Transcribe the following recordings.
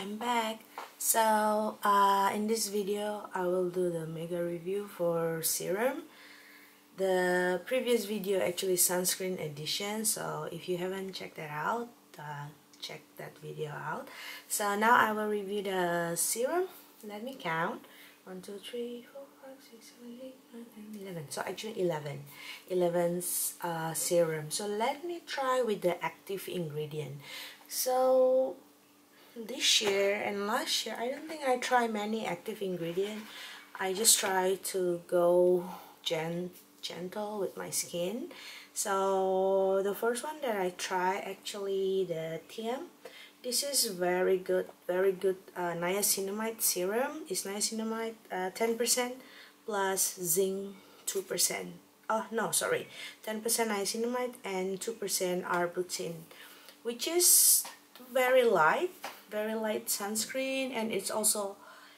I'm back. So uh, in this video I will do the mega review for serum. The previous video actually sunscreen edition. So if you haven't checked that out uh, check that video out. So now I will review the serum. Let me count. 1 2 3 4 5 6 7 8 9 10 11 so actually 11 11 uh, serum. So let me try with the active ingredient. So this year and last year I don't think I try many active ingredient. I just try to go gen gentle with my skin. So the first one that I try actually the Tiam this is very good very good uh, niacinamide serum. Is niacinamide 10% uh, plus zinc 2% oh no sorry. 10% niacinamide and 2% arbutin which is very light very light sunscreen and it's also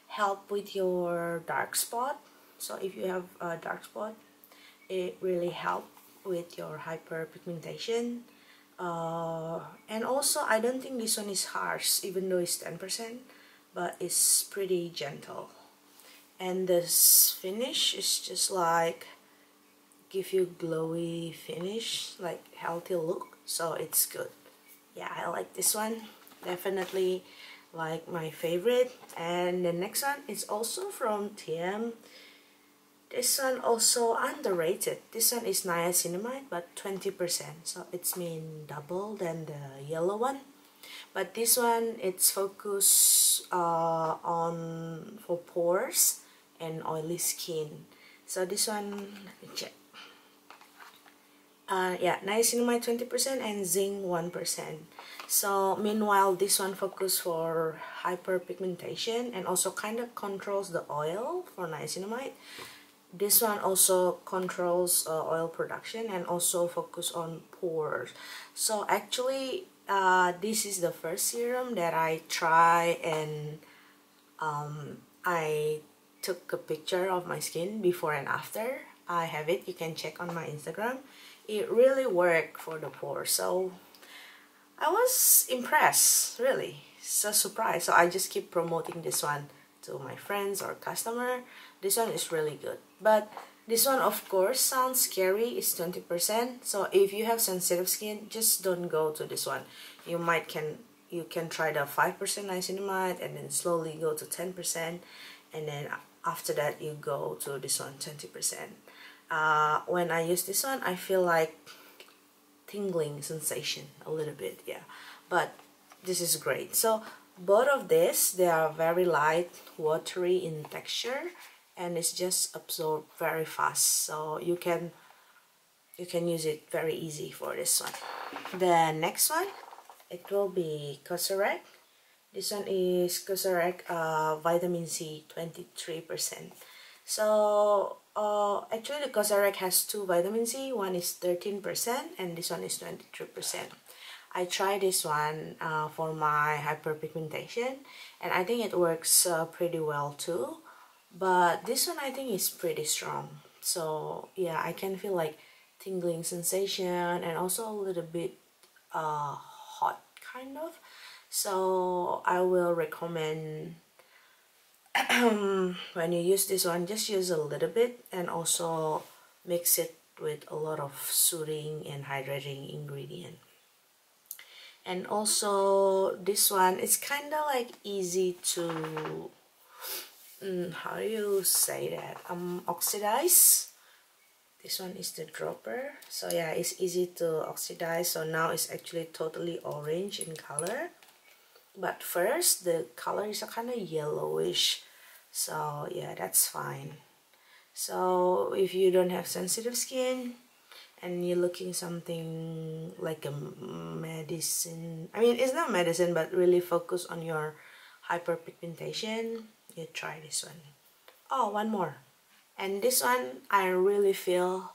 help with your dark spot. So if you have a dark spot it really help with your hyperpigmentation. Uh, and also I don't think this one is harsh even though it's 10% but it's pretty gentle. And this finish is just like give you glowy finish like healthy look so it's good yeah I like this one. Definitely like my favorite. And the next one is also from Tiam this one also underrated. This one is niacinamide but 20% so it's mean double than the yellow one. But this one it's focused uh, on for pores and oily skin. So this one let me check uh, yeah niacinamide 20% and zinc 1% so meanwhile this one focus for hyperpigmentation and also kind of controls the oil for niacinamide. This one also controls uh, oil production and also focus on pores. So actually uh, this is the first serum that I try and um, I took a picture of my skin before and after. I have it. You can check on my Instagram it really worked for the pores so I was impressed really. So surprised. So I just keep promoting this one to my friends or customer. This one is really good. But this one of course sounds scary. It's 20% so if you have sensitive skin just don't go to this one. You might can you can try the 5% niacinamide and then slowly go to 10% and then after that you go to this one 20% uh, when I use this one I feel like tingling sensation a little bit yeah. But this is great. So both of this they are very light watery in texture and it's just absorbed very fast. So you can you can use it very easy for this one. The next one it will be Cosrx this one is Cosrx uh, vitamin C 23% so uh, actually the Cosrx has two vitamin C. One is 13% and this one is 23% I tried this one uh, for my hyperpigmentation and I think it works uh, pretty well too. But this one I think is pretty strong. So yeah I can feel like tingling sensation and also a little bit uh, hot kind of. So I will recommend when you use this one just use a little bit and also mix it with a lot of soothing and hydrating ingredient. And also this one is kind of like easy to mm, how do you say that? Um oxidize. This one is the dropper. So yeah it's easy to oxidize. So now it's actually totally orange in color but first the color is a kind of yellowish. So yeah that's fine. So if you don't have sensitive skin and you're looking something like a medicine I mean it's not medicine but really focus on your hyperpigmentation you try this one. Oh one more. And this one I really feel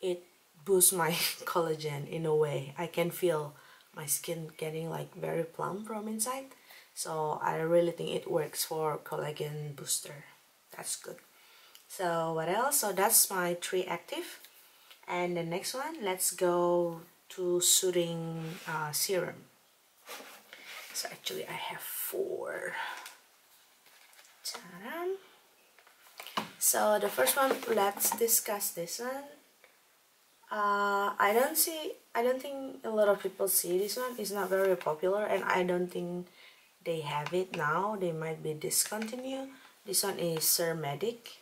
it boosts my collagen in a way. I can feel my skin getting like very plump from inside. So I really think it works for collagen booster. That's good. So what else? So that's my three active. And the next one let's go to soothing uh, serum. So actually I have four. So the first one let's discuss this one uh, I don't see I don't think a lot of people see this one. It's not very popular and I don't think they have it now. They might be discontinued this one is Sur.Medic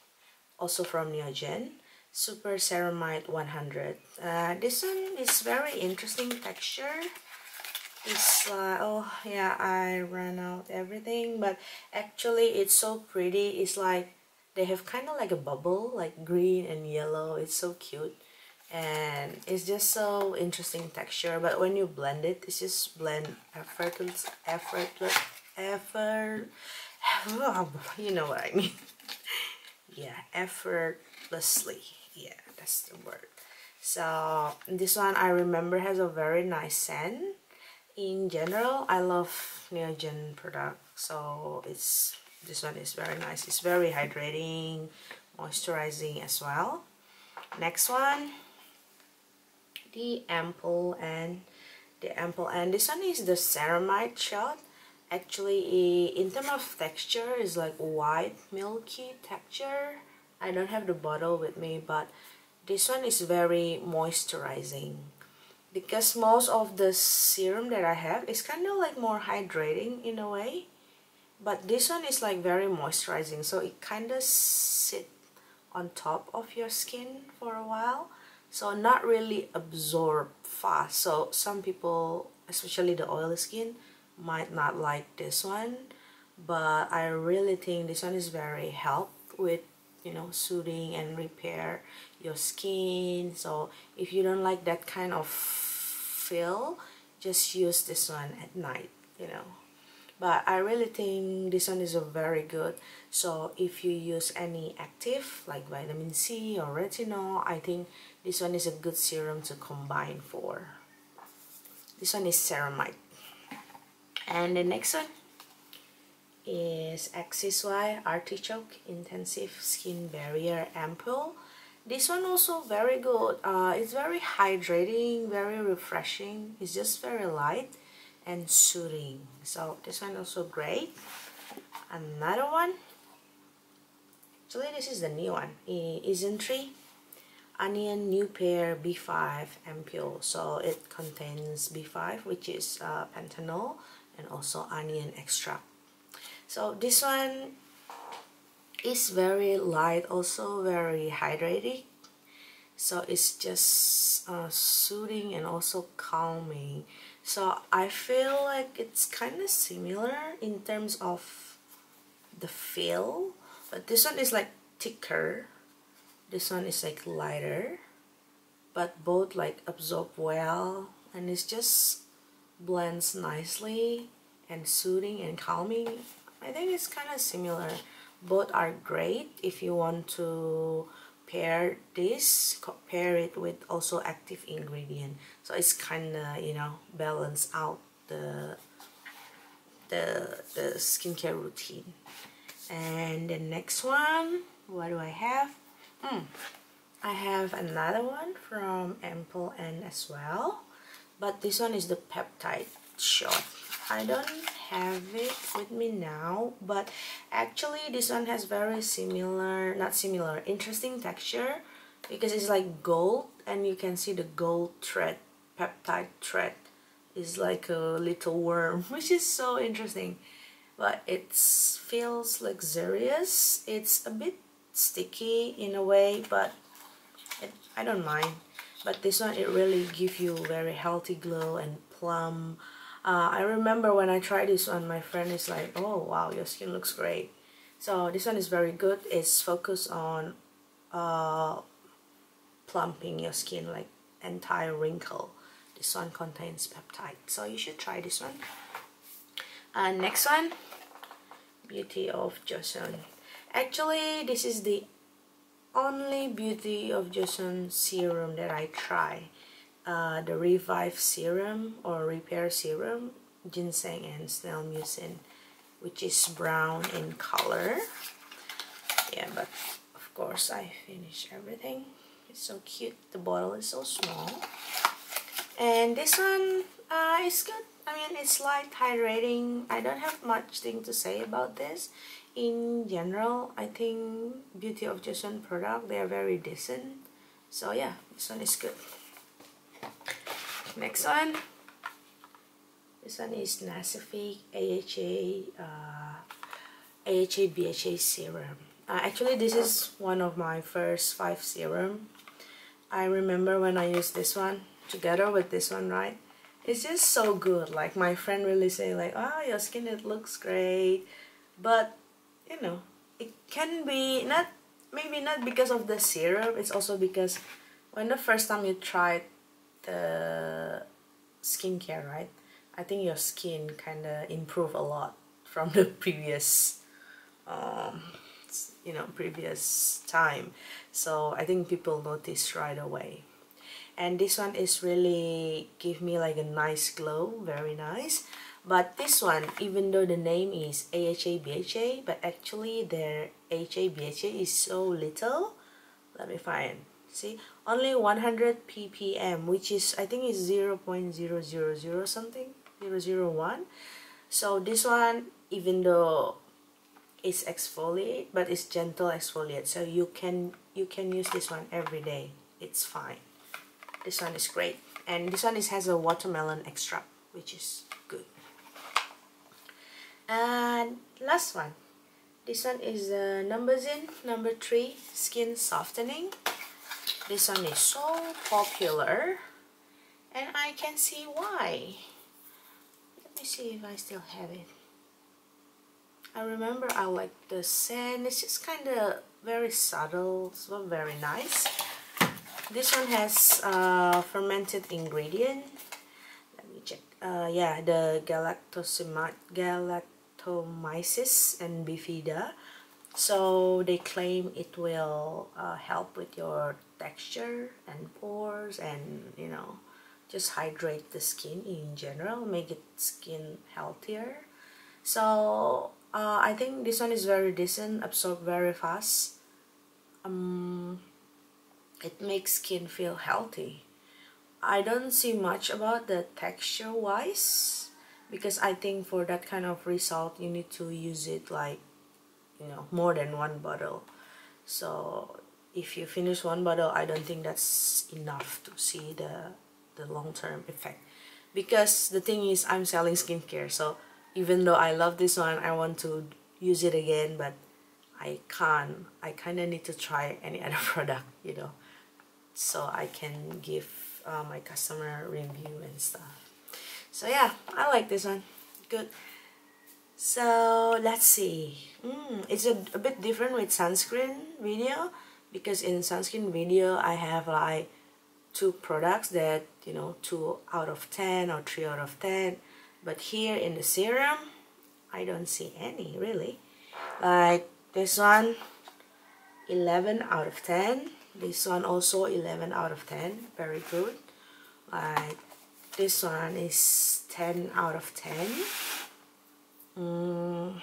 also from Neogen. Super Ceramide 100 uh, this one is very interesting texture. It's like oh yeah I ran out everything but actually it's so pretty. It's like they have kind of like a bubble like green and yellow. It's so cute and it's just so interesting texture but when you blend it it's just blend effortless effortless effort you know what I mean. Yeah effortlessly. Yeah that's the word. So this one I remember has a very nice scent. In general I love Neogen product so it's this one is very nice. It's very hydrating moisturizing as well. Next one the Ample N the Ample N this one is the ceramide shot. Actually in terms of texture is like white milky texture. I don't have the bottle with me but this one is very moisturizing. Because most of the serum that I have is kind of like more hydrating in a way but this one is like very moisturizing so it kind of sit on top of your skin for a while so not really absorb fast. So some people especially the oily skin might not like this one. But I really think this one is very help with you know soothing and repair your skin. So if you don't like that kind of feel just use this one at night you know. But I really think this one is a very good. So if you use any active like vitamin C or retinol I think this one is a good serum to combine for. This one is ceramide. And the next one is Axis Y Artichoke Intensive Skin Barrier Ampoule. This one also very good. Uh, it's very hydrating very refreshing. It's just very light and soothing. So this one also great. Another one. Actually this is the new one. Isntree onion Newpair b5 ampule so it contains b5 which is uh, and also onion extract. So this one is very light also very hydrating. So it's just uh, soothing and also calming. So I feel like it's kind of similar in terms of the feel but this one is like thicker this one is like lighter but both like absorb well and it's just blends nicely and soothing and calming. I think it's kind of similar. Both are great if you want to pair this pair it with also active ingredient. So it's kind of you know balance out the the the skincare routine. And the next one what do I have hmm I have another one from Ample N as well but this one is the peptide shot. I don't have it with me now but actually this one has very similar not similar interesting texture because it's like gold and you can see the gold thread peptide thread is like a little worm which is so interesting. But it feels luxurious. It's a bit sticky in a way but it, I don't mind. But this one it really gives you very healthy glow and plum. Uh, I remember when I tried this one my friend is like oh wow your skin looks great. So this one is very good. It's focused on uh, plumping your skin like anti-wrinkle. This one contains peptide. So you should try this one. And next one beauty of Joseon actually this is the only beauty of Joseon serum that I try. Uh, the revive serum or repair serum ginseng and snail mucin which is brown in color. Yeah but of course I finished everything. It's so cute. The bottle is so small. And this one uh, is good. I mean it's light hydrating I don't have much thing to say about this in general I think Beauty of Joseon product they are very decent. So yeah this one is good. Next one. This one is Nacific AHA uh, AHA BHA serum. Uh, actually this is one of my first five serum. I remember when I used this one together with this one right? It's just so good. Like my friend really say like oh your skin it looks great. But you know it can be not maybe not because of the serum it's also because when the first time you tried the skincare right I think your skin kind of improve a lot from the previous um, you know previous time. So I think people notice right away. And this one is really give me like a nice glow very nice but this one even though the name is AHA BHA but actually their AHA BHA is so little. Let me find. See? Only 100 ppm which is I think is 0 0.000 something 001 so this one even though it's exfoliate but it's gentle exfoliate. So you can you can use this one every day. It's fine. This one is great. And this one is has a watermelon extract which is good and last one. This one is the in. Number three skin softening. This one is so popular. And I can see why. Let me see if I still have it. I remember I like the scent. It's just kind of very subtle so very nice. This one has uh, fermented ingredient. Let me check. Uh, yeah the galactomyces and bifida. So they claim it will uh, help with your texture and pores and you know just hydrate the skin in general make it skin healthier. So uh, I think this one is very decent absorb very fast. Um, it makes skin feel healthy. I don't see much about the texture wise because I think for that kind of result you need to use it like you know more than one bottle. So if you finish one bottle I don't think that's enough to see the the long-term effect. Because the thing is I'm selling skincare so even though I love this one I want to use it again but I can't I kind of need to try any other product you know? So I can give uh, my customer review and stuff so yeah I like this one. Good. So let's see. Mm, it's a, a bit different with sunscreen video because in sunscreen video I have like two products that you know 2 out of 10 or 3 out of 10 but here in the serum I don't see any really. Like this one 11 out of 10 this one also 11 out of 10 very good. Like this one is 10 out of 10 mm.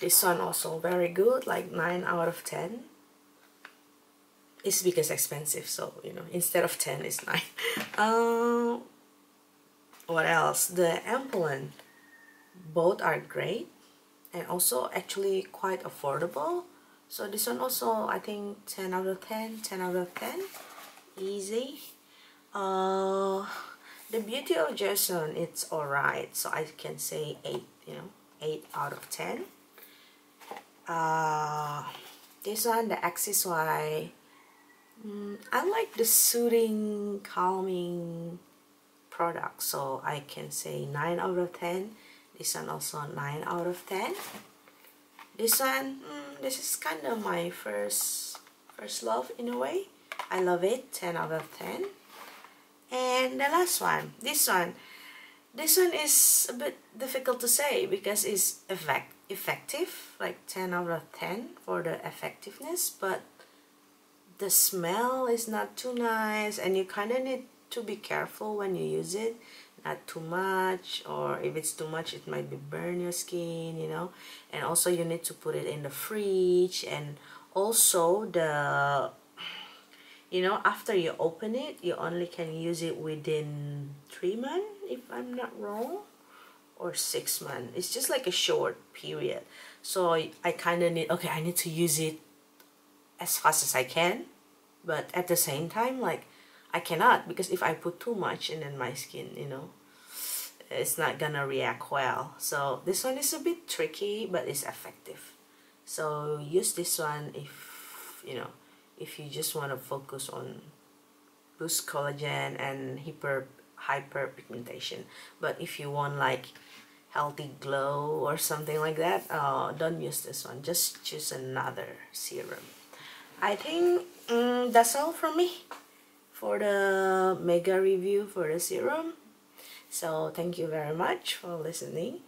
this one also very good like 9 out of 10 it's because expensive so you know instead of 10 it's 9 uh, what else? The Ampoule both are great and also actually quite affordable. So this one also I think 10 out of 10 10 out of 10 easy uh the beauty of Joseon, it's alright. So I can say 8 you know 8 out of 10 uh this one the Axis Y. Mm, I like the soothing calming product. So I can say 9 out of 10 this one also 9 out of 10 this one mm, this is kind of my first first love in a way. I love it 10 out of 10 and the last one this one. This one is a bit difficult to say because it's effect effective like 10 out of 10 for the effectiveness but the smell is not too nice and you kind of need to be careful when you use it. Not too much or if it's too much it might be burn your skin you know? And also you need to put it in the fridge and also the you know after you open it you only can use it within three months if I'm not wrong or six months. It's just like a short period. So I, kind of need okay I need to use it as fast as I can but at the same time like I cannot because if I put too much and then my skin you know it's not gonna react well. So this one is a bit tricky but it's effective. So use this one if you know if you just want to focus on boost collagen and hyper hyperpigmentation. But if you want like healthy glow or something like that uh, don't use this one. Just choose another serum. I think um, that's all from me for the mega review for the serum. So thank you very much for listening